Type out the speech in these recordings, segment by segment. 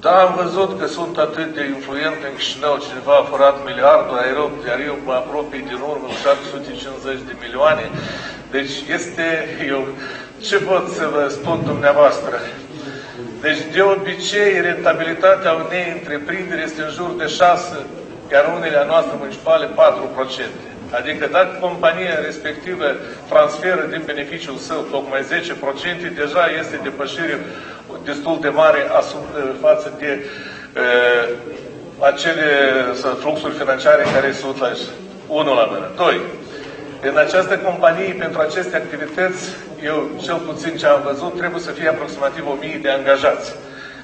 Da, am văzut că sunt atât de influente în Chișinău, cineva a furat miliardul aerop, iar eu mă apropii din urmă cu 750 de milioane. Deci este, eu, ce pot să vă spun dumneavoastră? Deci, de obicei, rentabilitatea unei întreprinderi este în jur de 6, iar unele a noastre municipale 4%. Adică dacă compania respectivă transferă din beneficiul său tocmai 10%, deja este depășire destul de mare față de uh, acele fluxuri financiare care sunt la unul la mână. Doi, în această companie, pentru aceste activități, eu cel puțin ce am văzut, trebuie să fie aproximativ 1000 de angajați.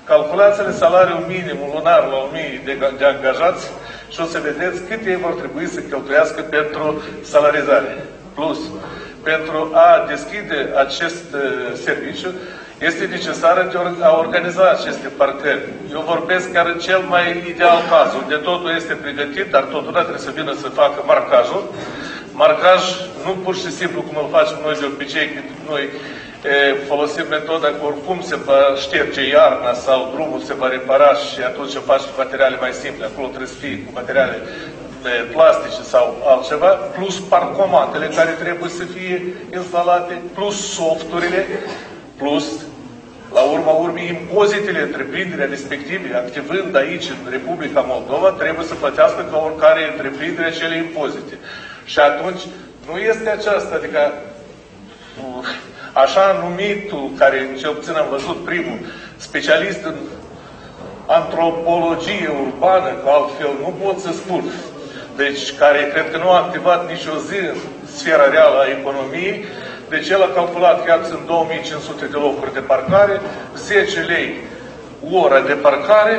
Calculați-le salariul minim lunar la 1000 de, de angajați și o să vedeți cât ei vor trebui să cheltuiască pentru salarizare. Plus, pentru a deschide acest uh, serviciu, este necesară de a organiza aceste parcări. Eu vorbesc chiar în cel mai ideal caz, unde totul este pregătit, dar totodată trebuie să vină să facă marcajul. Marcaj nu pur și simplu cum îl facem noi de obicei, când noi e, folosim metoda că oricum se va șterge iarna sau drumul se va repara și atunci o faci cu materiale mai simple. Acolo trebuie să fie cu materiale plastice sau altceva, plus parcomatele care trebuie să fie instalate, plus softurile, plus, la urma urmei, impozitele întreprinderea respective, activând aici, în Republica Moldova, trebuie să plătească ca oricare întreprindere acele impozite. Și atunci, nu este aceasta, adică așa numitul, care cel puțin am văzut primul, specialist în antropologie urbană, că altfel nu pot să spun, deci care cred că nu a activat nici o zi în sfera reală a economiei, deci el a calculat că sunt 2500 de locuri de parcare, 10 lei ora de parcare,